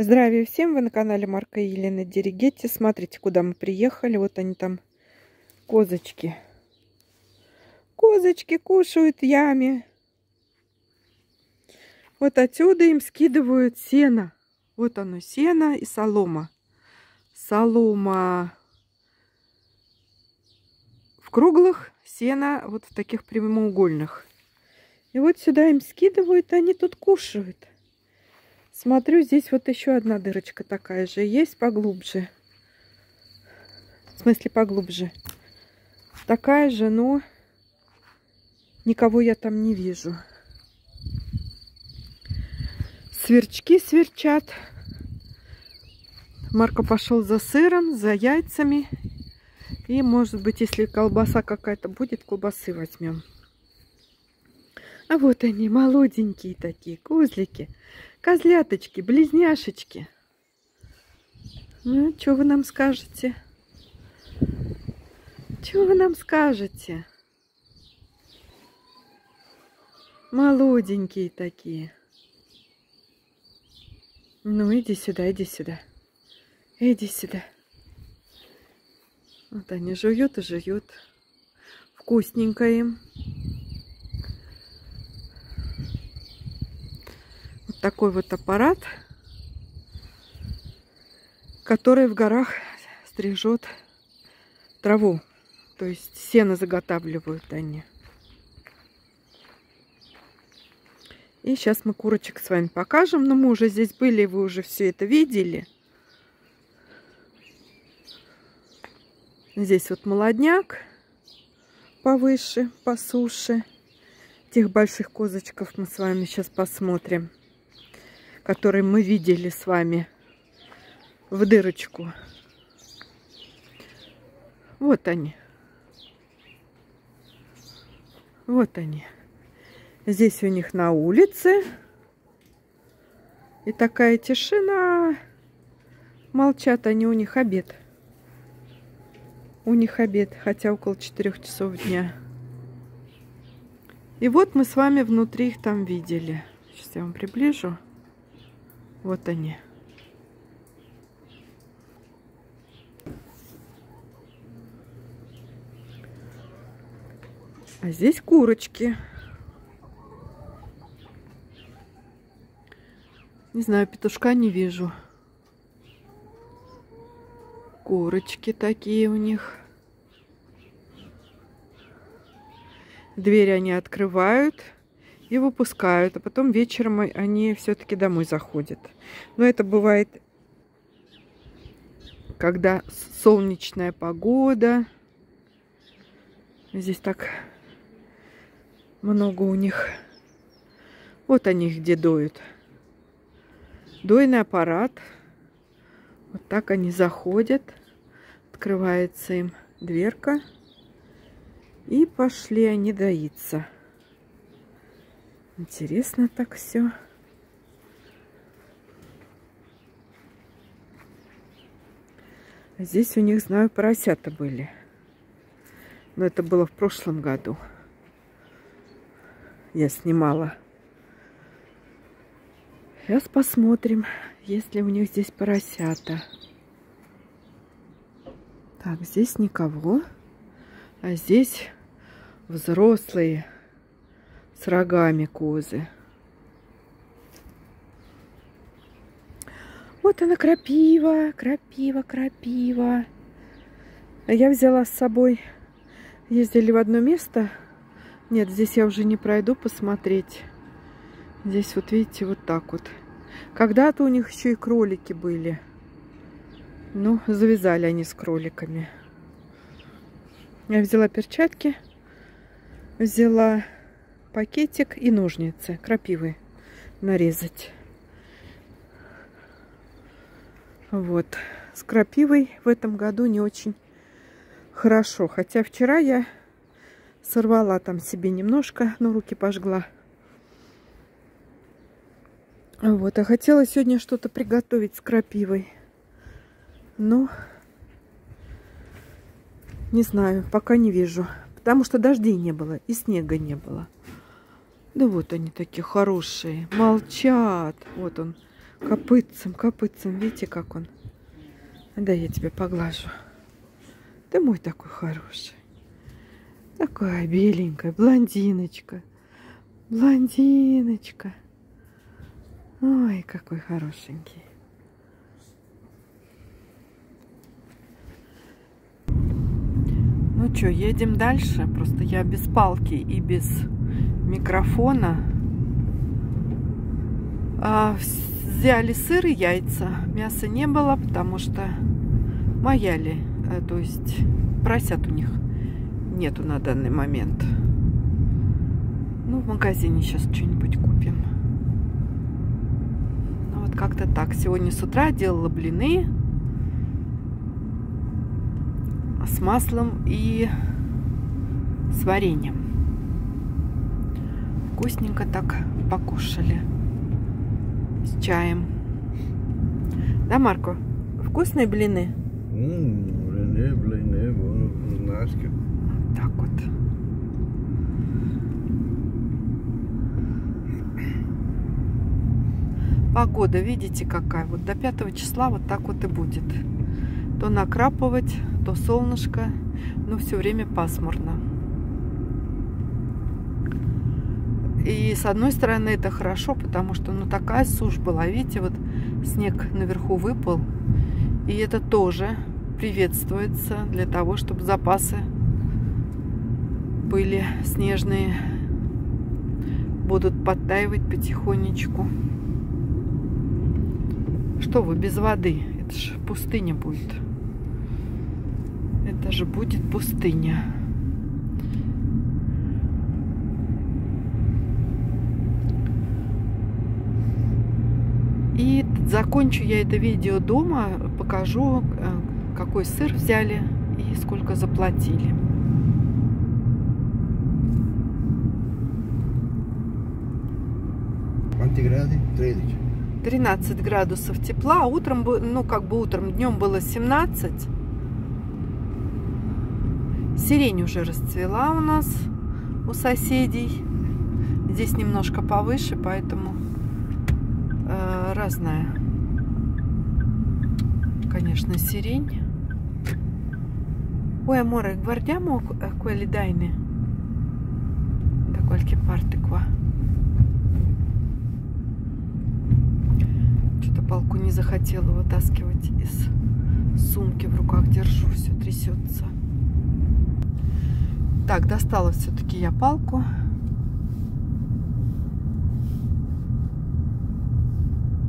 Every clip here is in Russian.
Здравия всем! Вы на канале Марка и Елены Дерегетти. Смотрите, куда мы приехали. Вот они там, козочки. Козочки кушают яме. Вот отсюда им скидывают сено. Вот оно, сено и солома. Солома в круглых, сено вот в таких прямоугольных. И вот сюда им скидывают, они тут кушают. Смотрю, здесь вот еще одна дырочка такая же есть, поглубже. В смысле, поглубже. Такая же, но никого я там не вижу. Сверчки сверчат. Марко пошел за сыром, за яйцами. И, может быть, если колбаса какая-то будет, колбасы возьмем. А вот они, молоденькие такие, козлики, козляточки, близняшечки. Ну, что вы нам скажете? Что вы нам скажете? Молоденькие такие. Ну, иди сюда, иди сюда. Иди сюда. Вот они жуют и жуют. Вкусненько им. такой вот аппарат, который в горах стрижет траву. То есть сено заготавливают они. И сейчас мы курочек с вами покажем. Но мы уже здесь были, вы уже все это видели. Здесь вот молодняк повыше, по суше. Тех больших козочков мы с вами сейчас посмотрим который мы видели с вами в дырочку. Вот они. Вот они. Здесь у них на улице. И такая тишина. Молчат они, у них обед. У них обед, хотя около 4 часов дня. И вот мы с вами внутри их там видели. Сейчас я вам приближу. Вот они. А здесь курочки. Не знаю, петушка не вижу. Курочки такие у них. Двери они открывают и выпускают, а потом вечером они все-таки домой заходят. Но это бывает, когда солнечная погода. Здесь так много у них. Вот они где доют. Дойный аппарат. Вот так они заходят. Открывается им дверка. И пошли они доиться. Интересно так все. Здесь у них, знаю, поросята были. Но это было в прошлом году. Я снимала. Сейчас посмотрим, есть ли у них здесь поросята. Так, здесь никого. А здесь взрослые с рогами козы. Вот она крапива, крапива, крапива. Я взяла с собой, ездили в одно место. Нет, здесь я уже не пройду посмотреть. Здесь вот видите, вот так вот. Когда-то у них еще и кролики были. Ну, завязали они с кроликами. Я взяла перчатки, взяла пакетик и ножницы крапивы нарезать. Вот. С крапивой в этом году не очень хорошо. Хотя вчера я сорвала там себе немножко, но руки пожгла. Вот. А хотела сегодня что-то приготовить с крапивой. Но не знаю, пока не вижу. Потому что дождей не было и снега не было. Да вот они такие хорошие. Молчат. Вот он. Копытцем, копытцем. Видите, как он? Да я тебя поглажу. Ты мой такой хороший. Такая беленькая, блондиночка. Блондиночка. Ой, какой хорошенький. Ну что, едем дальше. Просто я без палки и без микрофона. А, взяли сыр и яйца. Мяса не было, потому что маяли. А, то есть просят у них нету на данный момент. Ну, в магазине сейчас что-нибудь купим. Ну, вот как-то так. Сегодня с утра делала блины с маслом и с вареньем. Вкусненько так покушали. С чаем. Да, Марко? Вкусные блины? блины, блины, вкусняшки. Так вот. Погода, видите, какая? Вот до 5 числа вот так вот и будет. То накрапывать, то солнышко, но все время пасмурно. И с одной стороны это хорошо, потому что ну такая сушь была. Видите, вот снег наверху выпал. И это тоже приветствуется для того, чтобы запасы были снежные будут подтаивать потихонечку. Что вы без воды? Это же пустыня будет. Это же будет пустыня. И закончу я это видео дома, покажу, э, какой сыр взяли и сколько заплатили. 13. 13 градусов тепла, а утром, ну как бы утром, днем было 17. Сирень уже расцвела у нас у соседей. Здесь немножко повыше, поэтому э, разная, конечно, сирень. Oi amore, guardiamo quelli daine da qualche parte qua. Что-то палку не захотела вытаскивать из сумки. В руках держу, все трясется. Так, достала все-таки я палку.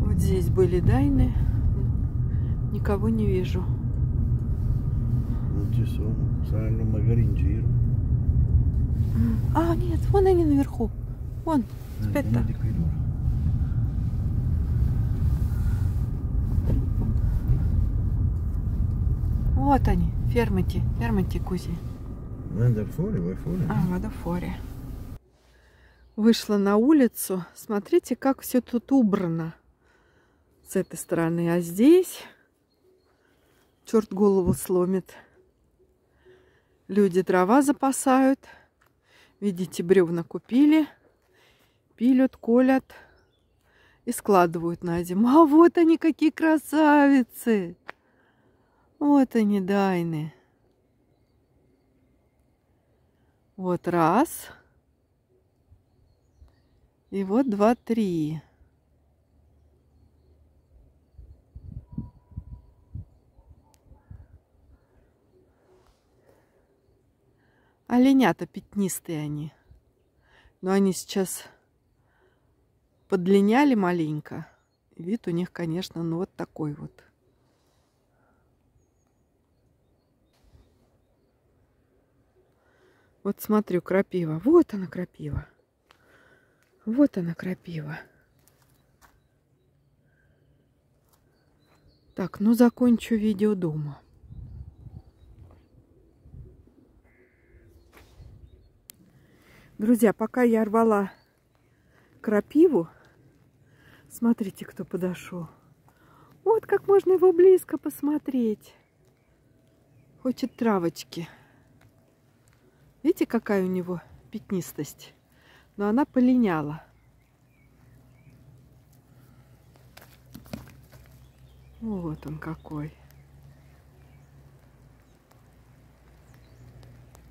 Вот здесь были дайны. Никого не вижу. А, нет, вон они наверху. Вон, loro. Вот они, фермати, фермати кузи. Vai fuori? А, водофоре. Вышла на улицу. Смотрите, как все тут убрано с этой стороны. А здесь черт голову сломит. Люди дрова запасают. Видите, бревна купили. Пилят, колят и складывают на зиму. А вот они какие красавицы! Вот они, дайны. Вот раз. И вот два, три. Оленята пятнистые они. Но они сейчас подлиняли маленько. Вид у них, конечно, ну вот такой вот. Вот смотрю, крапива. Вот она, крапива. Вот она, крапива. Так, ну закончу видео дома. Друзья, пока я рвала крапиву, смотрите, кто подошел. Вот как можно его близко посмотреть. Хочет травочки. Видите, какая у него пятнистость? Но она полиняла. Вот он какой.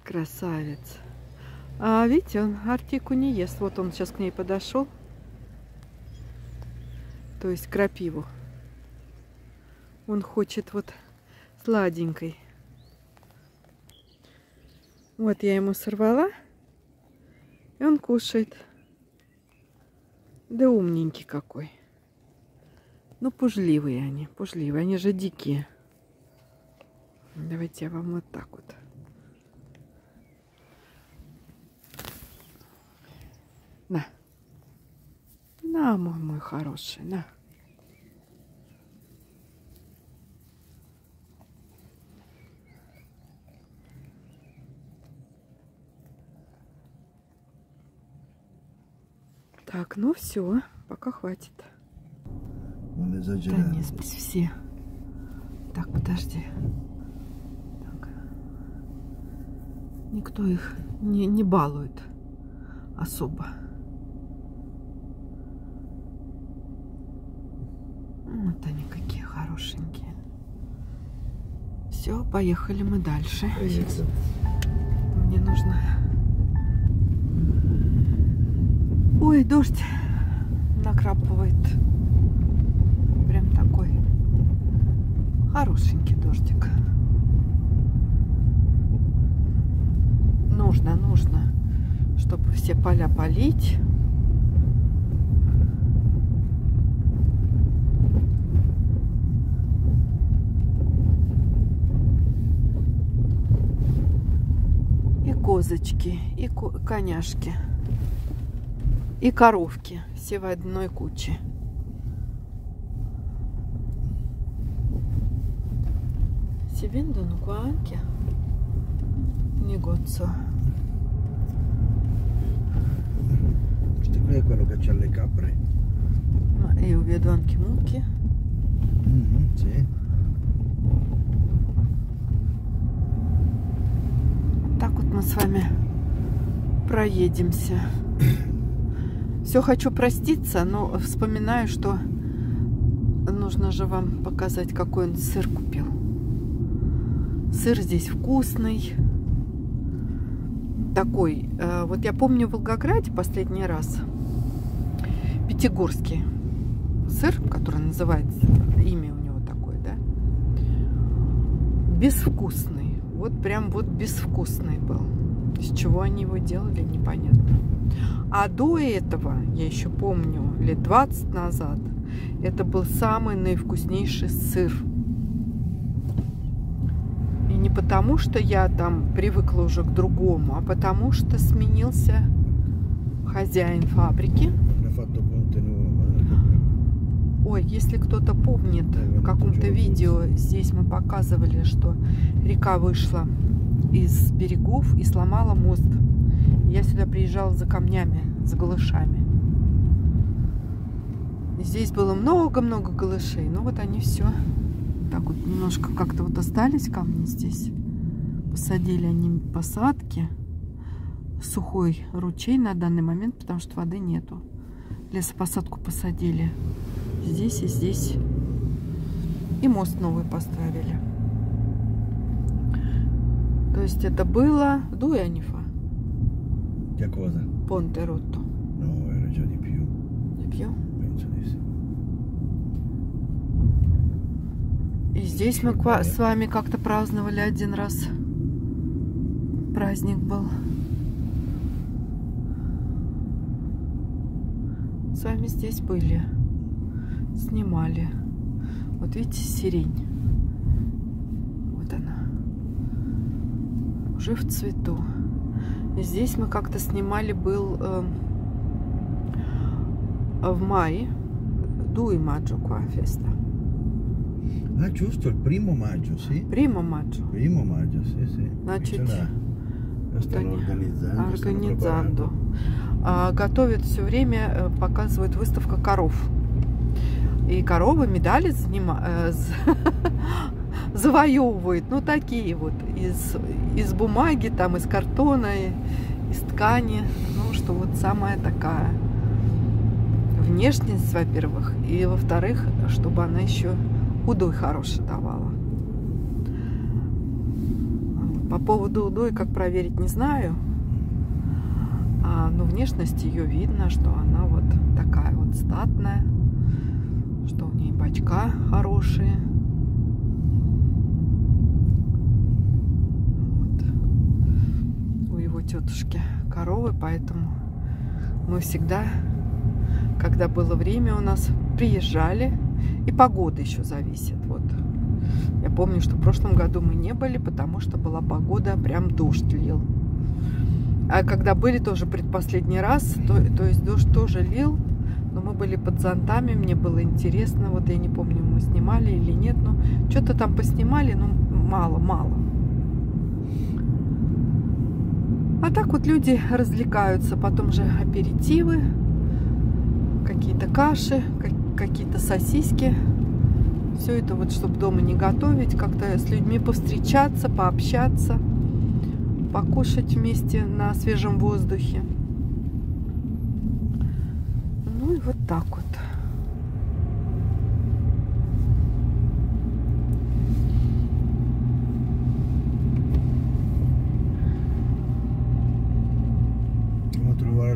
Красавец. А видите, он артику не ест. Вот он сейчас к ней подошел. То есть крапиву. Он хочет вот сладенькой. Вот я ему сорвала. И он кушает. Да умненький какой. Ну, пужливые они, пужливые. Они же дикие. Давайте я вам вот так вот. На. На, мой мой хороший, на. Так, ну все, пока хватит. Non Да не, здесь все. Так, подожди. Так. Никто их не, не балует особо. Вот они какие хорошенькие. Все, поехали мы дальше. Поехали. Мне нужно... Ой, дождь накрапывает. Прям такой хорошенький дождик. Нужно, нужно, чтобы все поля полить. И козочки, и ко- коняшки, и коровки. Все в одной куче. Qua anche negozio. Questo qui è quello che c'ha le capre. Ma io vedo anche mucche. Mhm, sì. Так вот мы с вами проедемся. Все хочу проститься, но вспоминаю, что нужно же вам показать, какой он сыр купил. Сыр здесь вкусный. Такой. э, Вот я помню в Волгограде последний раз. Пятигорский сыр, который называется, имя у него такое, да? Безвкусный. Вот прям вот безвкусный был. Из чего они его делали, непонятно. А до этого, я еще помню, лет 20 назад, это был самый наивкуснейший сыр. И не потому, что я там привыкла уже к другому, а потому что сменился хозяин фабрики. Ne ha fatto Ponte Nuovo. Ой, если кто-то помнит, в каком-то видео здесь мы показывали, что река вышла из берегов и сломала мост. Я сюда приезжала за камнями, за голышами. Здесь было много-много голышей. Ну вот они все так вот немножко как-то вот остались камни здесь. Посадили они посадки. Сухой ручей на данный момент, потому что воды нету. Лесопосадку посадили здесь и здесь. И мост новый поставили. То есть это было fa. Che cosa? Ponte rotto. No, era già di più. Di più. Penso di sì. И здесь мы с вами как-то праздновали один раз. Праздник был. С вами здесь были. Снимали. Вот видите, сирень. Вот она. Уже в цвету. И здесь мы как-то снимали, был эм, в мае. Дуй маджо festa. Ah, giusto, il primo maggio, sì. Primo maggio. Primo maggio, sì, sì. Значит, Организанду. preparando. А, готовят все время, э, показывают выставка коров. И коровы медали занима- э, завоевывают. Ну, такие вот. Из, из бумаги, там, из картона, из ткани. Ну, что вот самая такая внешность, во-первых. И, во-вторых, чтобы она еще удой хороший давала. По поводу удой, как проверить, не знаю. А, но внешность ее видно, что она вот такая вот статная, бачка хорошие. Вот. У его тетушки коровы, поэтому мы всегда, когда было время у нас, приезжали. И погода еще зависит. Вот. Я помню, что в прошлом году мы не были, потому что была погода, прям дождь лил. А когда были тоже предпоследний раз, то, то есть дождь тоже лил, но мы были под зонтами, мне было интересно, вот я не помню, мы снимали или нет, но что-то там поснимали, но мало-мало. А так вот люди развлекаются, потом же аперитивы, какие-то каши, какие-то сосиски. Все это вот, чтобы дома не готовить, как-то с людьми повстречаться, пообщаться, покушать вместе на свежем воздухе. Ну и вот так вот.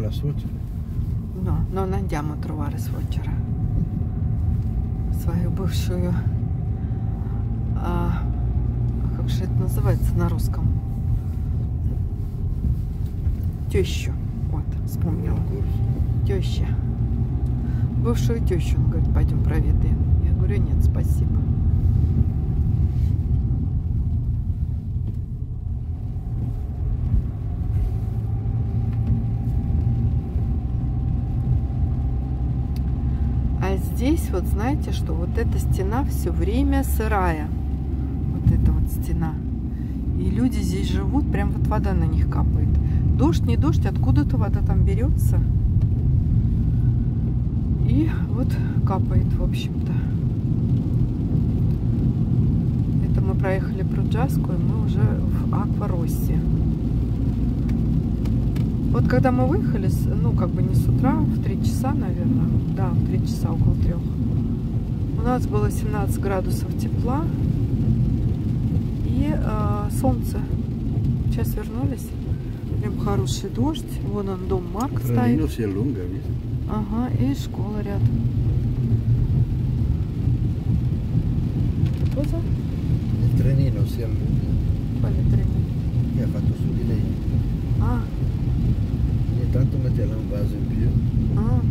la suocera? No, non andiamo a trovare suocera. Свою бывшую, а, как же это называется на русском? Тещу. Вот, вспомнила. Теща. Бывшую тещу, он говорит, пойдем проведаем. Я говорю, нет, спасибо. здесь вот знаете, что вот эта стена все время сырая. Вот эта вот стена. И люди здесь живут, прям вот вода на них капает. Дождь, не дождь, откуда-то вода там берется. И вот капает, в общем-то. Это мы проехали Пруджаску, и мы уже в Аквароссе. Вот когда мы выехали, ну, как бы не с утра, в 3 часа, наверное, да, в 3 часа, около трех, у нас было 17 градусов тепла и э, солнце. Сейчас вернулись. Прям хороший дождь. Вон он, дом Марк стоит. Ага, и школа рядом. Cosa? Il trenino si allunga. Quale trenino? E ha fatto su di lei. Ah, tanto metterla un vaso in più. Ah.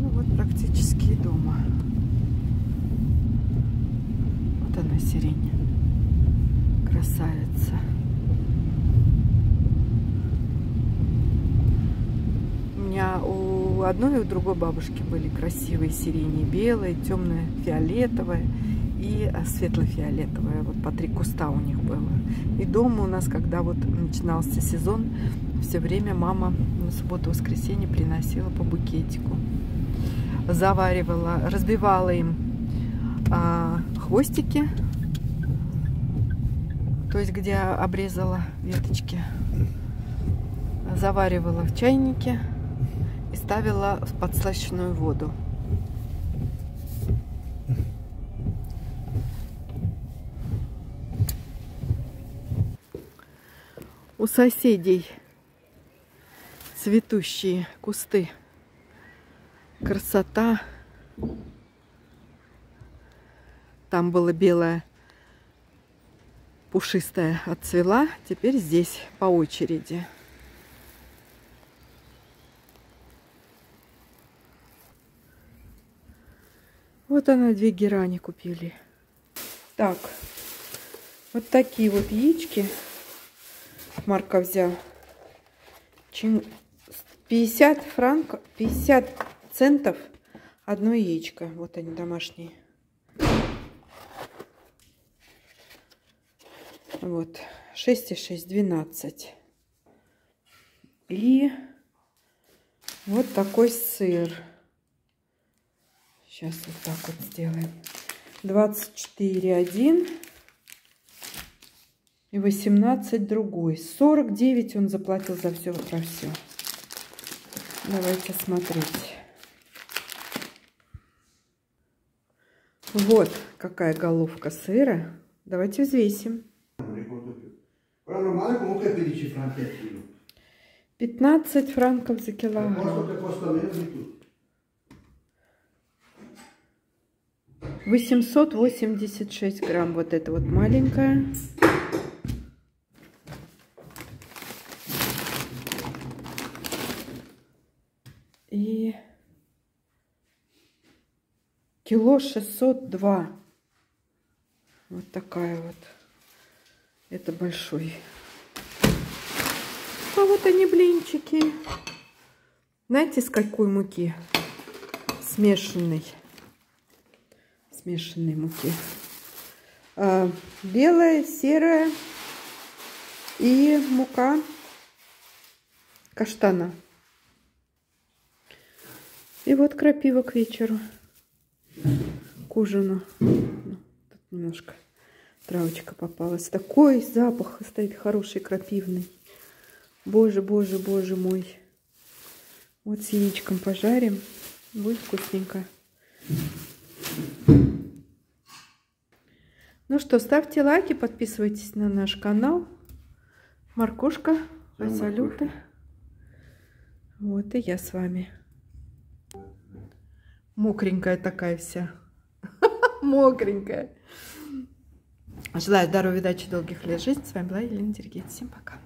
Ну вот практически дома. Вот она сирень. Красавица. У меня у одной и у другой бабушки были красивые сирени. Белые, темные, фиолетовые и светло-фиолетовая. Вот по три куста у них было. И дома у нас, когда вот начинался сезон, все время мама на субботу-воскресенье приносила по букетику. Заваривала, разбивала им а, хвостики, то есть где обрезала веточки. Заваривала в чайнике и ставила в подслащенную воду. у соседей цветущие кусты. Красота. Там было белое пушистая отцвела. Теперь здесь по очереди. Вот она, две герани купили. Так, вот такие вот яички Марка взял. 50 франков, 50 центов одно яичко. Вот они домашние. Вот. 6,6, 12. И вот такой сыр. Сейчас вот так вот сделаем. 24,1 и 18 другой. 49 он заплатил за все про все. Давайте смотреть. Вот какая головка сыра. Давайте взвесим. 15 франков за килограмм. 886 грамм вот это вот маленькая. И кило 602. Вот такая вот. Это большой. А вот они блинчики. Знаете, с какой муки? Смешанной. Смешанной муки. А, белая, серая и мука каштана. И вот крапива к вечеру, к ужину. Ну, тут немножко травочка попалась. Такой запах стоит хороший, крапивный. Боже, боже, боже мой. Вот с яичком пожарим. Будет вкусненько. Ну что, ставьте лайки, подписывайтесь на наш канал. Маркушка, салюты. Вот и я с вами. Мокренькая такая вся. Мокренькая. Желаю здоровья, удачи, долгих лет жизни. С вами была Елена Дергет. Всем пока.